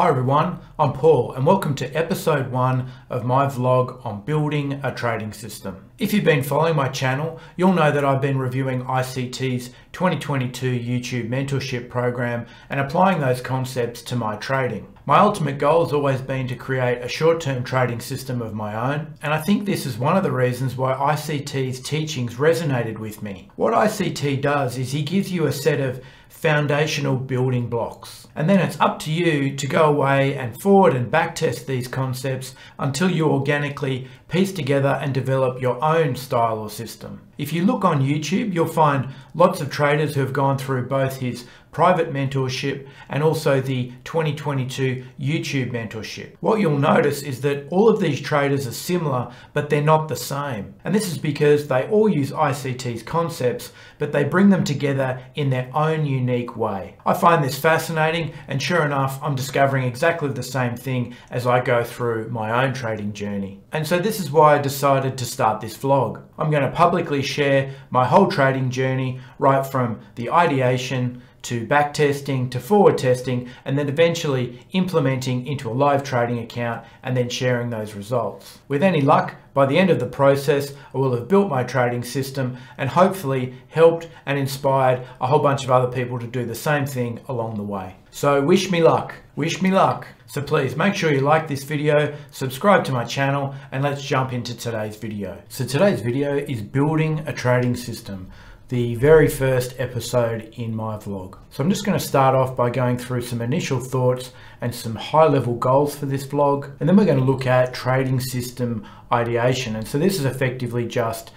Hi everyone, I'm Paul and welcome to episode one of my vlog on building a trading system. If you've been following my channel, you'll know that I've been reviewing ICT's 2022 YouTube mentorship program and applying those concepts to my trading. My ultimate goal has always been to create a short-term trading system of my own, and I think this is one of the reasons why ICT's teachings resonated with me. What ICT does is he gives you a set of foundational building blocks. And then it's up to you to go away and forward and backtest these concepts until you organically piece together and develop your own style or system. If you look on YouTube, you'll find lots of traders who have gone through both his private mentorship and also the 2022 YouTube mentorship. What you'll notice is that all of these traders are similar, but they're not the same. And this is because they all use ICT's concepts, but they bring them together in their own unique way. I find this fascinating, and sure enough, I'm discovering exactly the same thing as I go through my own trading journey. And so this is why I decided to start this vlog. I'm going to publicly share my whole trading journey right from the ideation to back testing to forward testing and then eventually implementing into a live trading account and then sharing those results. With any luck, by the end of the process, I will have built my trading system and hopefully helped and inspired a whole bunch of other people to do the same thing along the way. So wish me luck, wish me luck. So please make sure you like this video, subscribe to my channel, and let's jump into today's video. So today's video is building a trading system the very first episode in my vlog. So I'm just going to start off by going through some initial thoughts and some high level goals for this vlog. And then we're going to look at trading system ideation. And so this is effectively just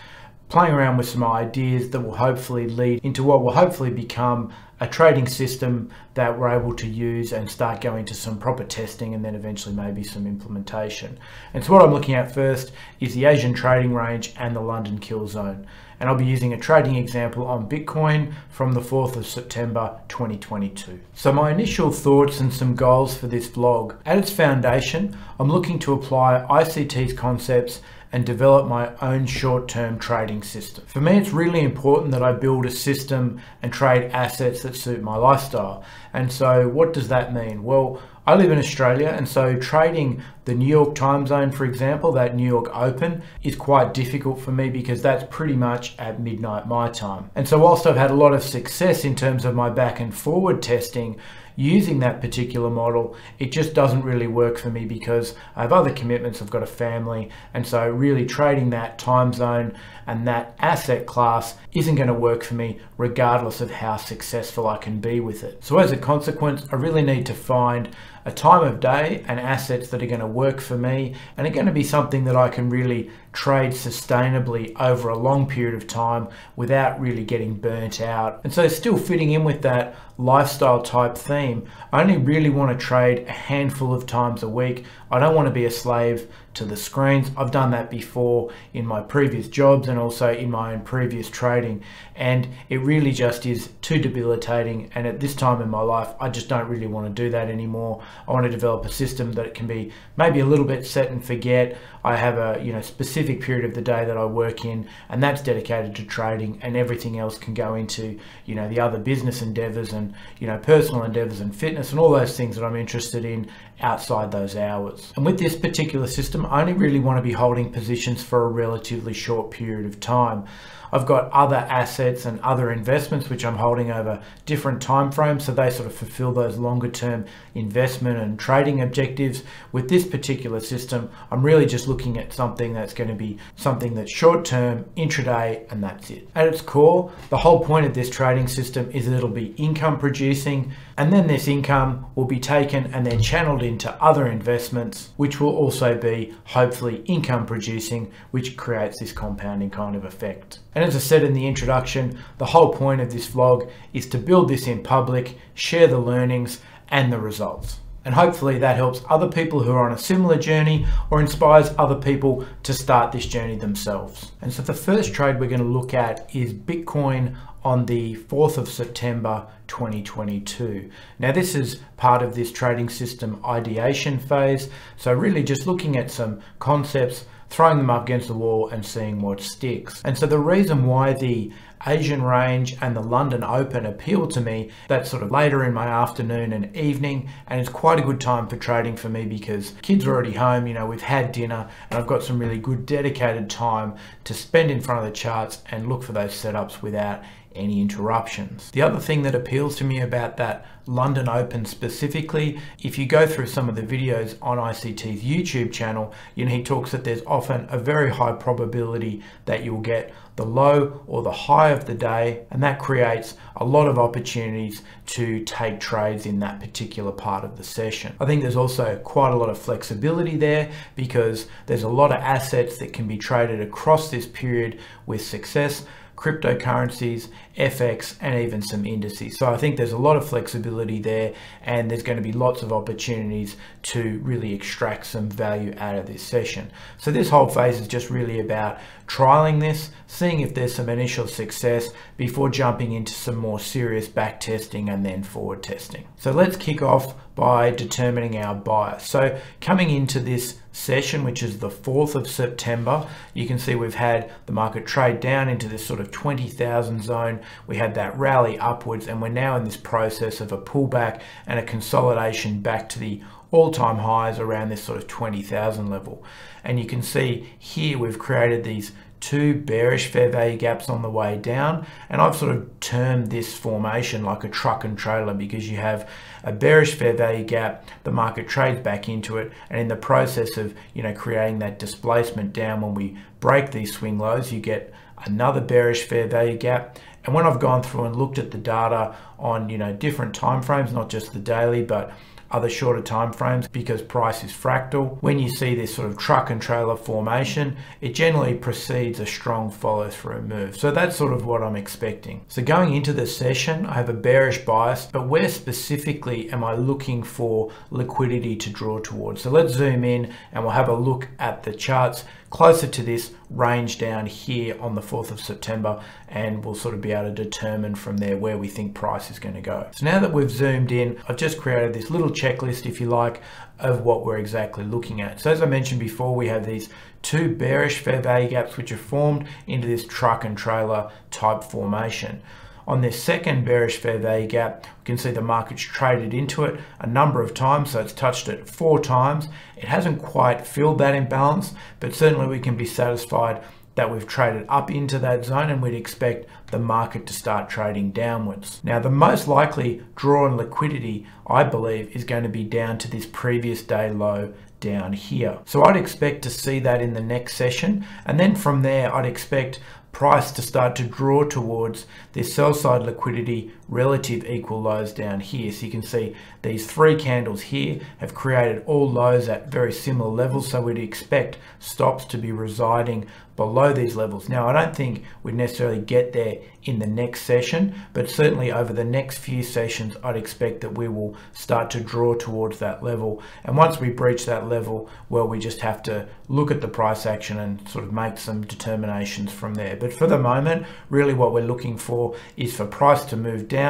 playing around with some ideas that will hopefully lead into what will hopefully become a trading system that we're able to use and start going to some proper testing and then eventually maybe some implementation. And so what I'm looking at first is the Asian trading range and the London kill zone. And I'll be using a trading example on Bitcoin from the 4th of September 2022. So my initial thoughts and some goals for this vlog. At its foundation, I'm looking to apply ICT's concepts and develop my own short-term trading system. For me, it's really important that I build a system and trade assets that suit my lifestyle. And so what does that mean? Well, I live in Australia and so trading the New York time zone, for example, that New York Open is quite difficult for me because that's pretty much at midnight my time. And so whilst I've had a lot of success in terms of my back and forward testing, using that particular model, it just doesn't really work for me because I have other commitments, I've got a family, and so really trading that time zone and that asset class isn't going to work for me regardless of how successful I can be with it. So as a consequence, I really need to find a time of day and assets that are going to work for me and are going to be something that I can really trade sustainably over a long period of time without really getting burnt out. And so still fitting in with that lifestyle type theme, I only really want to trade a handful of times a week. I don't want to be a slave to the screens. I've done that before in my previous jobs and also in my own previous trading and it really just is too debilitating and at this time in my life I just don't really want to do that anymore. I want to develop a system that can be maybe a little bit set and forget. I have a you know specific period of the day that I work in and that's dedicated to trading and everything else can go into you know the other business endeavors and you know personal endeavors and fitness and all those things that I'm interested in outside those hours. And with this particular system I only really want to be holding positions for a relatively short period of time. I've got other assets and other investments which I'm holding over different time frames so they sort of fulfill those longer term investment and trading objectives. With this particular system, I'm really just looking at something that's going to be something that's short term, intraday, and that's it. At its core, the whole point of this trading system is that it'll be income producing and then this income will be taken and then channeled into other investments which will also be hopefully income producing which creates this compounding kind of effect. And as I said in the introduction, the whole point of this vlog is to build this in public, share the learnings and the results. And hopefully that helps other people who are on a similar journey or inspires other people to start this journey themselves. And so the first trade we're going to look at is Bitcoin on the 4th of September 2022. Now this is part of this trading system ideation phase. So really just looking at some concepts, throwing them up against the wall and seeing what sticks. And so the reason why the Asian range and the London Open appeal to me. That's sort of later in my afternoon and evening, and it's quite a good time for trading for me because kids are already home, you know, we've had dinner, and I've got some really good dedicated time to spend in front of the charts and look for those setups without any interruptions. The other thing that appeals to me about that London Open specifically, if you go through some of the videos on ICT's YouTube channel, you know, he talks that there's often a very high probability that you'll get the low or the high of the day, and that creates a lot of opportunities to take trades in that particular part of the session. I think there's also quite a lot of flexibility there because there's a lot of assets that can be traded across this period with success cryptocurrencies, FX, and even some indices. So I think there's a lot of flexibility there and there's going to be lots of opportunities to really extract some value out of this session. So this whole phase is just really about trialing this, seeing if there's some initial success before jumping into some more serious back testing and then forward testing. So let's kick off by determining our bias. So coming into this session, which is the 4th of September, you can see we've had the market trade down into this sort of 20,000 zone. We had that rally upwards and we're now in this process of a pullback and a consolidation back to the all-time highs around this sort of 20,000 level. And you can see here we've created these two bearish fair value gaps on the way down. And I've sort of termed this formation like a truck and trailer because you have a bearish fair value gap, the market trades back into it. And in the process of, you know, creating that displacement down when we break these swing lows, you get another bearish fair value gap. And when I've gone through and looked at the data on, you know, different time frames, not just the daily, but other shorter time frames because price is fractal. When you see this sort of truck and trailer formation, it generally precedes a strong follow through move. So that's sort of what I'm expecting. So going into the session, I have a bearish bias, but where specifically am I looking for liquidity to draw towards? So let's zoom in and we'll have a look at the charts closer to this range down here on the 4th of September and we'll sort of be able to determine from there where we think price is going to go. So now that we've zoomed in, I've just created this little checklist, if you like, of what we're exactly looking at. So as I mentioned before, we have these two bearish fair value gaps which are formed into this truck and trailer type formation. On this second bearish fair value gap, we can see the market's traded into it a number of times, so it's touched it four times. It hasn't quite filled that imbalance, but certainly we can be satisfied that we've traded up into that zone and we'd expect the market to start trading downwards. Now, the most likely draw on liquidity, I believe, is going to be down to this previous day low down here. So I'd expect to see that in the next session. And then from there, I'd expect price to start to draw towards this sell side liquidity relative equal lows down here. So you can see these three candles here have created all lows at very similar levels. So we'd expect stops to be residing below these levels. Now, I don't think we'd necessarily get there in the next session, but certainly over the next few sessions, I'd expect that we will start to draw towards that level. And once we breach that level, well, we just have to look at the price action and sort of make some determinations from there. But for the moment, really what we're looking for is for price to move down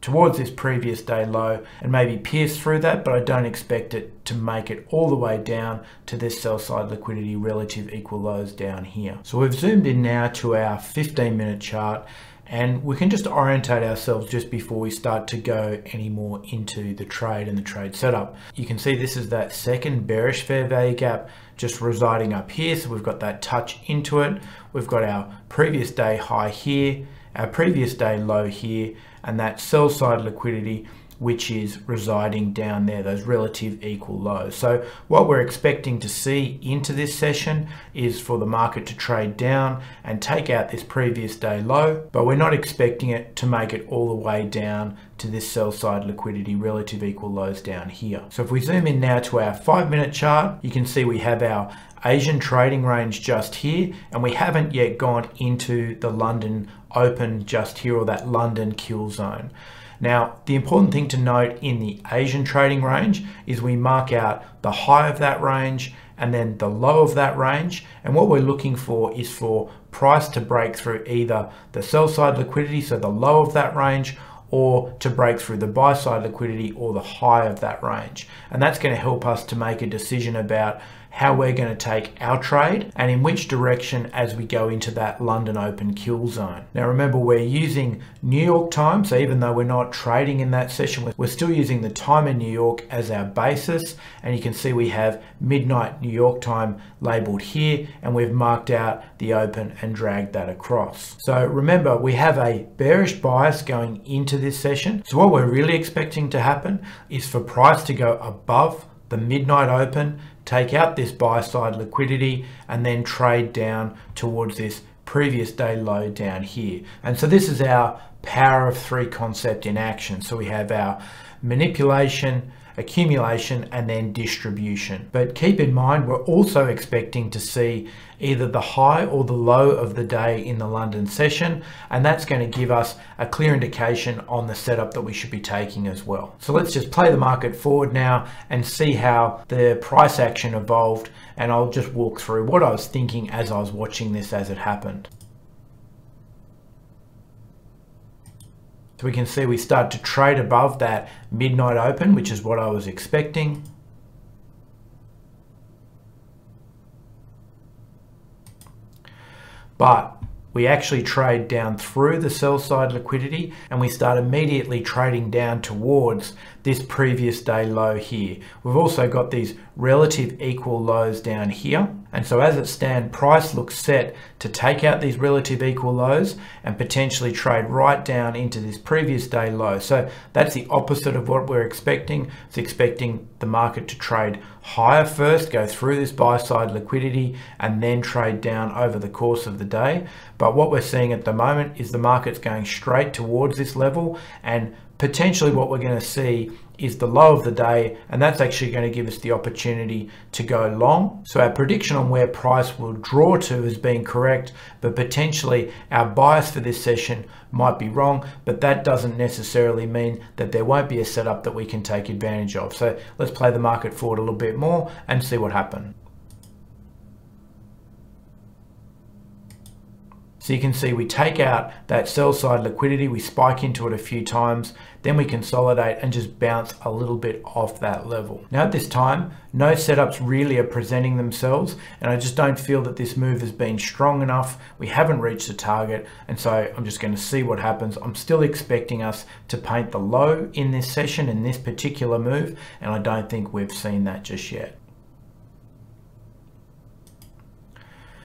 towards this previous day low and maybe pierce through that, but I don't expect it to make it all the way down to this sell side liquidity relative equal lows down here. So we've zoomed in now to our 15 minute chart and we can just orientate ourselves just before we start to go any more into the trade and the trade setup. You can see this is that second bearish fair value gap just residing up here. So we've got that touch into it. We've got our previous day high here, our previous day low here, and that sell side liquidity which is residing down there, those relative equal lows. So what we're expecting to see into this session is for the market to trade down and take out this previous day low, but we're not expecting it to make it all the way down to this sell side liquidity relative equal lows down here. So if we zoom in now to our five minute chart, you can see we have our Asian trading range just here, and we haven't yet gone into the London open just here or that London kill zone. Now, the important thing to note in the Asian trading range is we mark out the high of that range and then the low of that range. And what we're looking for is for price to break through either the sell side liquidity, so the low of that range, or to break through the buy side liquidity or the high of that range. And that's going to help us to make a decision about how we're going to take our trade and in which direction as we go into that London Open kill zone. Now remember we're using New York time so even though we're not trading in that session we're still using the time in New York as our basis and you can see we have midnight New York time labeled here and we've marked out the open and dragged that across. So remember we have a bearish bias going into this session so what we're really expecting to happen is for price to go above the midnight open take out this buy side liquidity and then trade down towards this previous day low down here. And so this is our power of three concept in action. So we have our manipulation, accumulation, and then distribution. But keep in mind, we're also expecting to see either the high or the low of the day in the London session, and that's going to give us a clear indication on the setup that we should be taking as well. So let's just play the market forward now and see how the price action evolved, and I'll just walk through what I was thinking as I was watching this as it happened. So we can see we start to trade above that midnight open, which is what I was expecting. But we actually trade down through the sell side liquidity and we start immediately trading down towards this previous day low here. We've also got these relative equal lows down here. And so as it stands, price looks set to take out these relative equal lows and potentially trade right down into this previous day low. So that's the opposite of what we're expecting. It's expecting the market to trade higher first, go through this buy side liquidity and then trade down over the course of the day. But what we're seeing at the moment is the market's going straight towards this level and potentially what we're going to see is the low of the day and that's actually going to give us the opportunity to go long. So our prediction on where price will draw to has been correct but potentially our bias for this session might be wrong but that doesn't necessarily mean that there won't be a setup that we can take advantage of. So let's play the market forward a little bit more and see what happens So you can see we take out that sell side liquidity, we spike into it a few times, then we consolidate and just bounce a little bit off that level. Now at this time, no setups really are presenting themselves and I just don't feel that this move has been strong enough. We haven't reached the target and so I'm just going to see what happens. I'm still expecting us to paint the low in this session in this particular move and I don't think we've seen that just yet.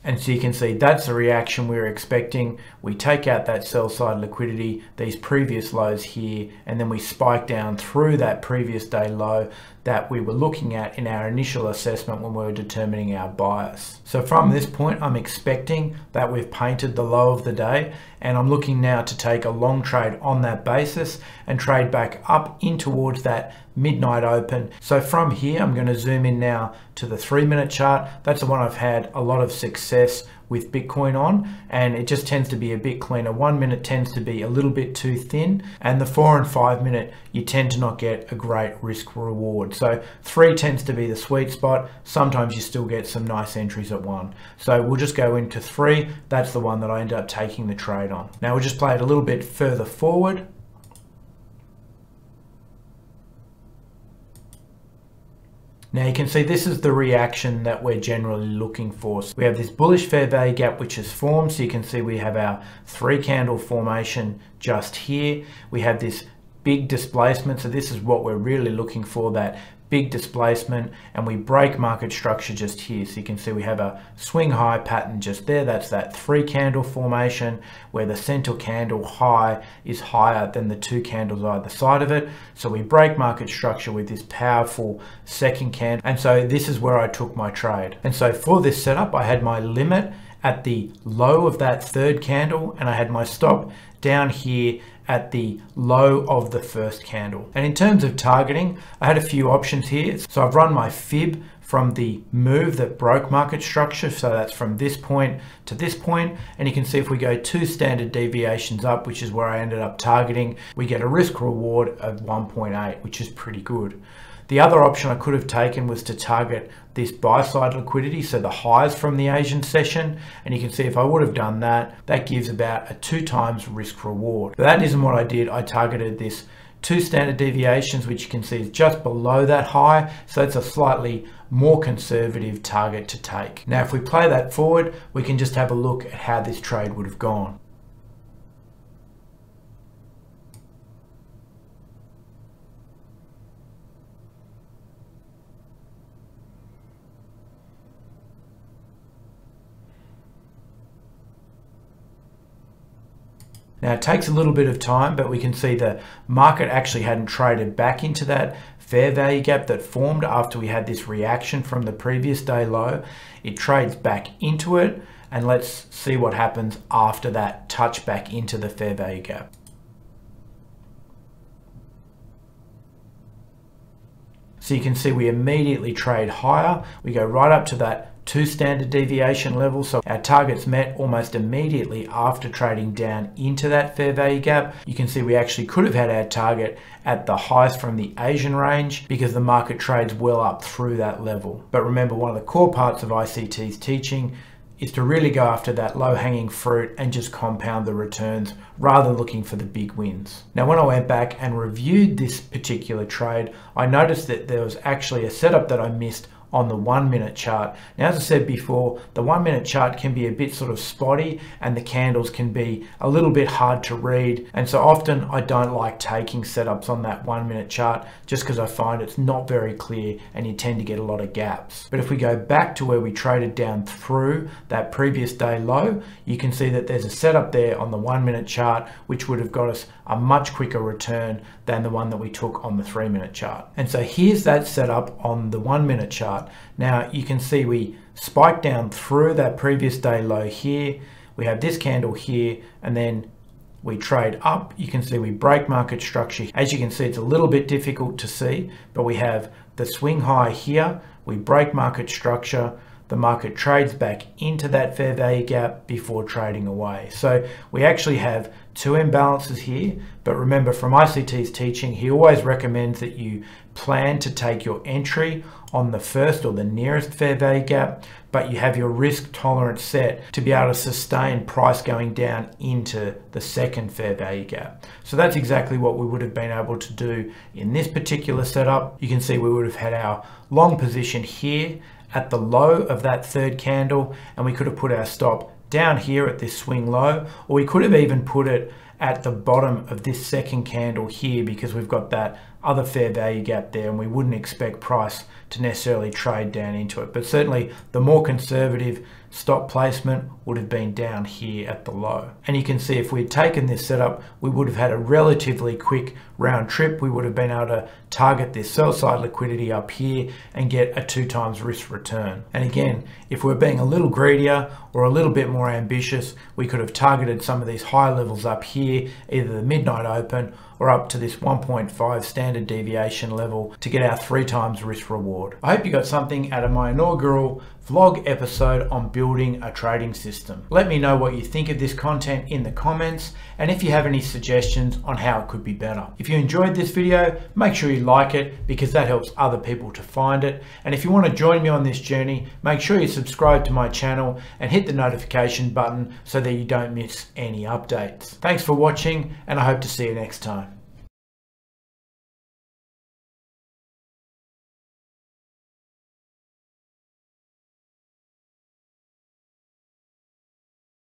And so you can see that's the reaction we are expecting. We take out that sell side liquidity, these previous lows here, and then we spike down through that previous day low that we were looking at in our initial assessment when we were determining our bias. So from this point, I'm expecting that we've painted the low of the day and I'm looking now to take a long trade on that basis and trade back up in towards that midnight open. So from here, I'm going to zoom in now to the three minute chart. That's the one I've had a lot of success with Bitcoin on and it just tends to be a bit cleaner. One minute tends to be a little bit too thin and the four and five minute you tend to not get a great risk reward. So three tends to be the sweet spot. Sometimes you still get some nice entries at one. So we'll just go into three. That's the one that I end up taking the trade on. Now we'll just play it a little bit further forward. Now you can see this is the reaction that we're generally looking for. So we have this bullish fair value gap which has formed. So you can see we have our three candle formation just here. We have this big displacement. So this is what we're really looking for, that big displacement and we break market structure just here. So you can see we have a swing high pattern just there. That's that three candle formation where the central candle high is higher than the two candles either side of it. So we break market structure with this powerful second candle. And so this is where I took my trade. And so for this setup, I had my limit at the low of that third candle and I had my stop down here at the low of the first candle. And in terms of targeting, I had a few options here. So I've run my fib from the move that broke market structure. So that's from this point to this point. And you can see if we go two standard deviations up, which is where I ended up targeting, we get a risk reward of 1.8, which is pretty good. The other option I could have taken was to target this buy side liquidity, so the highs from the Asian session. And you can see if I would have done that, that gives about a two times risk reward. But that isn't what I did. I targeted this two standard deviations, which you can see is just below that high. So it's a slightly more conservative target to take. Now, if we play that forward, we can just have a look at how this trade would have gone. Now it takes a little bit of time, but we can see the market actually hadn't traded back into that fair value gap that formed after we had this reaction from the previous day low. It trades back into it and let's see what happens after that touch back into the fair value gap. So you can see we immediately trade higher. We go right up to that two standard deviation levels. So our targets met almost immediately after trading down into that fair value gap. You can see we actually could have had our target at the highest from the Asian range because the market trades well up through that level. But remember, one of the core parts of ICT's teaching is to really go after that low hanging fruit and just compound the returns rather than looking for the big wins. Now, when I went back and reviewed this particular trade, I noticed that there was actually a setup that I missed on the one minute chart. Now, as I said before, the one minute chart can be a bit sort of spotty and the candles can be a little bit hard to read. And so often I don't like taking setups on that one minute chart just because I find it's not very clear and you tend to get a lot of gaps. But if we go back to where we traded down through that previous day low, you can see that there's a setup there on the one minute chart, which would have got us a much quicker return than the one that we took on the three minute chart. And so here's that setup on the one minute chart. Now you can see we spike down through that previous day low here. We have this candle here and then we trade up. You can see we break market structure. As you can see, it's a little bit difficult to see, but we have the swing high here. We break market structure the market trades back into that fair value gap before trading away. So we actually have two imbalances here, but remember from ICT's teaching, he always recommends that you plan to take your entry on the first or the nearest fair value gap, but you have your risk tolerance set to be able to sustain price going down into the second fair value gap. So that's exactly what we would have been able to do in this particular setup. You can see we would have had our long position here at the low of that third candle and we could have put our stop down here at this swing low or we could have even put it at the bottom of this second candle here because we've got that other fair value gap there and we wouldn't expect price to necessarily trade down into it. But certainly the more conservative stop placement would have been down here at the low. And you can see if we'd taken this setup, we would have had a relatively quick round trip. We would have been able to target this sell side liquidity up here and get a two times risk return. And again, if we're being a little greedier or a little bit more ambitious, we could have targeted some of these high levels up here, either the midnight open or up to this 1.5 standard deviation level to get our three times risk reward. I hope you got something out of my inaugural vlog episode on building a trading system. Let me know what you think of this content in the comments and if you have any suggestions on how it could be better. If you enjoyed this video, make sure you like it because that helps other people to find it. And if you want to join me on this journey, make sure you subscribe to my channel and hit the notification button so that you don't miss any updates. Thanks for watching and I hope to see you next time.